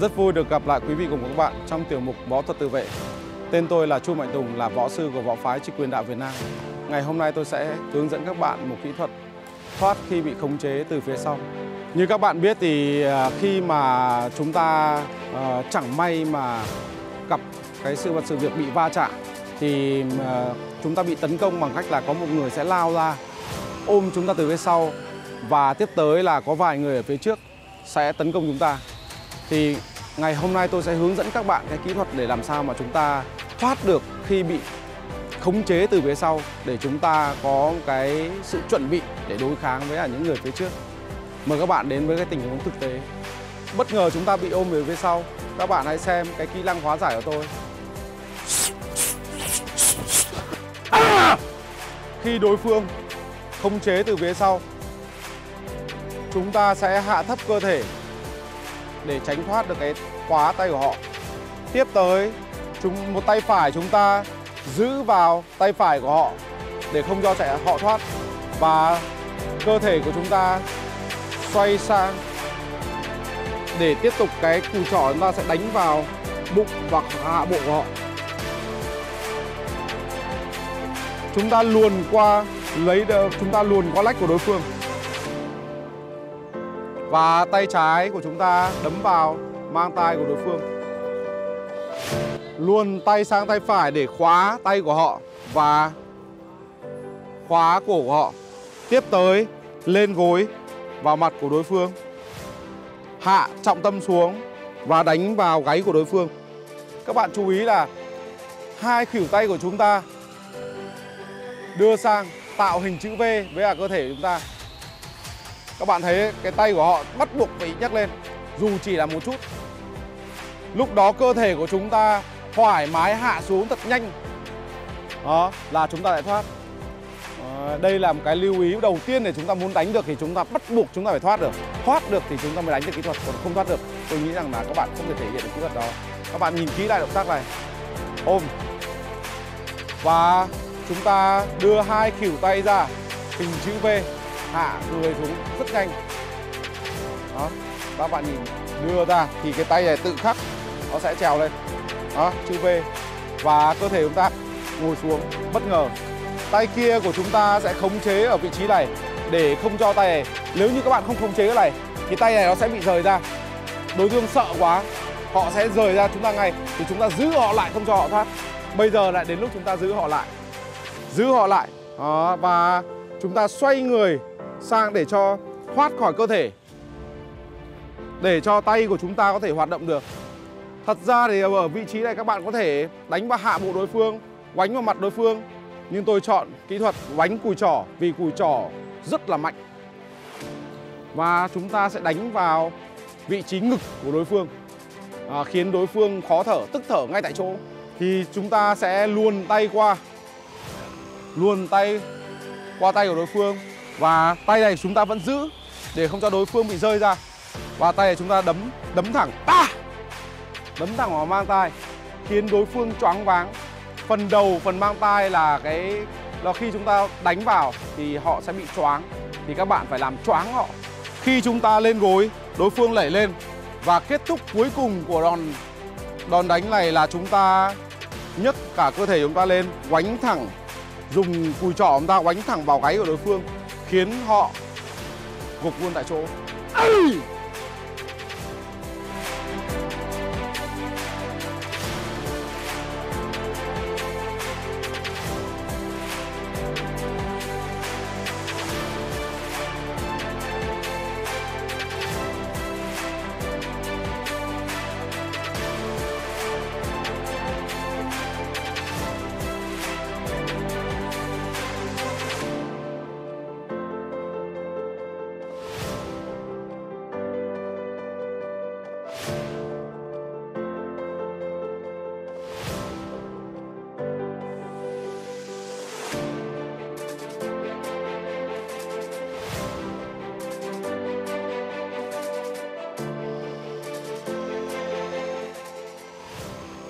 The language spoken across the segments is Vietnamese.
Rất vui được gặp lại quý vị cùng các bạn trong tiểu mục Võ thuật tự vệ. Tên tôi là Chu Mạnh Tùng, là võ sư của võ phái Trích quyền đạo Việt Nam. Ngày hôm nay tôi sẽ hướng dẫn các bạn một kỹ thuật thoát khi bị khống chế từ phía sau. Như các bạn biết thì à, khi mà chúng ta à, chẳng may mà gặp cái sự vật sự việc bị va chạm thì à, chúng ta bị tấn công bằng cách là có một người sẽ lao ra ôm chúng ta từ phía sau và tiếp tới là có vài người ở phía trước sẽ tấn công chúng ta. Thì ngày hôm nay tôi sẽ hướng dẫn các bạn cái kỹ thuật để làm sao mà chúng ta thoát được khi bị khống chế từ phía sau để chúng ta có cái sự chuẩn bị để đối kháng với những người phía trước. Mời các bạn đến với cái tình huống thực tế. Bất ngờ chúng ta bị ôm về phía sau, các bạn hãy xem cái kỹ năng hóa giải của tôi. À! Khi đối phương khống chế từ phía sau, chúng ta sẽ hạ thấp cơ thể để tránh thoát được cái khóa tay của họ. Tiếp tới, chúng một tay phải chúng ta giữ vào tay phải của họ để không cho chạy họ thoát và cơ thể của chúng ta xoay sang để tiếp tục cái cùi trỏ chúng ta sẽ đánh vào bụng và hạ bộ của họ. Chúng ta luồn qua lấy chúng ta luồn qua lách của đối phương. Và tay trái của chúng ta đấm vào mang tay của đối phương. luôn tay sang tay phải để khóa tay của họ và khóa cổ của họ. Tiếp tới, lên gối vào mặt của đối phương. Hạ trọng tâm xuống và đánh vào gáy của đối phương. Các bạn chú ý là hai khỉu tay của chúng ta đưa sang tạo hình chữ V với cả cơ thể của chúng ta. Các bạn thấy cái tay của họ bắt buộc phải nhắc lên dù chỉ là một chút. Lúc đó cơ thể của chúng ta thoải mái hạ xuống thật nhanh. Đó là chúng ta lại thoát. À, đây là một cái lưu ý đầu tiên để chúng ta muốn đánh được thì chúng ta bắt buộc chúng ta phải thoát được. Thoát được thì chúng ta mới đánh được kỹ thuật, còn không thoát được tôi nghĩ rằng là các bạn không thể thể hiện được kỹ thuật đó. Các bạn nhìn kỹ lại động tác này. Ôm. Và chúng ta đưa hai kiểu tay ra hình chữ V hạ người xuống rất nhanh. Đó các bạn nhìn đưa ra thì cái tay này tự khắc nó sẽ trèo lên. Đó chữ V. Và cơ thể chúng ta ngồi xuống bất ngờ. Tay kia của chúng ta sẽ khống chế ở vị trí này để không cho tay này. Nếu như các bạn không khống chế cái này thì tay này nó sẽ bị rời ra. Đối phương sợ quá họ sẽ rời ra chúng ta ngay thì chúng ta giữ họ lại không cho họ thoát. Bây giờ lại đến lúc chúng ta giữ họ lại. Giữ họ lại. Đó, và chúng ta xoay người sang để cho thoát khỏi cơ thể để cho tay của chúng ta có thể hoạt động được. Thật ra thì ở vị trí này các bạn có thể đánh vào hạ bộ đối phương quánh vào mặt đối phương. Nhưng tôi chọn kỹ thuật quánh cùi trỏ vì cùi trỏ rất là mạnh. Và chúng ta sẽ đánh vào vị trí ngực của đối phương à, khiến đối phương khó thở tức thở ngay tại chỗ. Thì chúng ta sẽ luồn tay qua luồn tay qua tay của đối phương và tay này chúng ta vẫn giữ để không cho đối phương bị rơi ra. Và tay này chúng ta đấm đấm thẳng. Ta! Đấm thẳng vào mang tay khiến đối phương choáng váng. Phần đầu, phần mang tay là cái, là khi chúng ta đánh vào thì họ sẽ bị choáng. Thì các bạn phải làm choáng họ. Khi chúng ta lên gối, đối phương lẩy lên. Và kết thúc cuối cùng của đòn đòn đánh này là chúng ta nhấc cả cơ thể chúng ta lên, quánh thẳng, dùng cùi trỏ chúng ta quánh thẳng vào gáy của đối phương khiến họ gục luôn tại chỗ.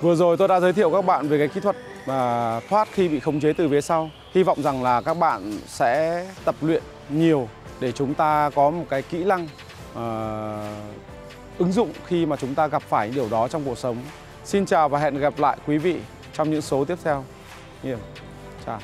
Vừa rồi tôi đã giới thiệu các bạn về cái kỹ thuật mà thoát khi bị khống chế từ phía sau. Hy vọng rằng là các bạn sẽ tập luyện nhiều để chúng ta có một cái kỹ năng uh, ứng dụng khi mà chúng ta gặp phải điều đó trong cuộc sống. Xin chào và hẹn gặp lại quý vị trong những số tiếp theo. Nhiều. Chào.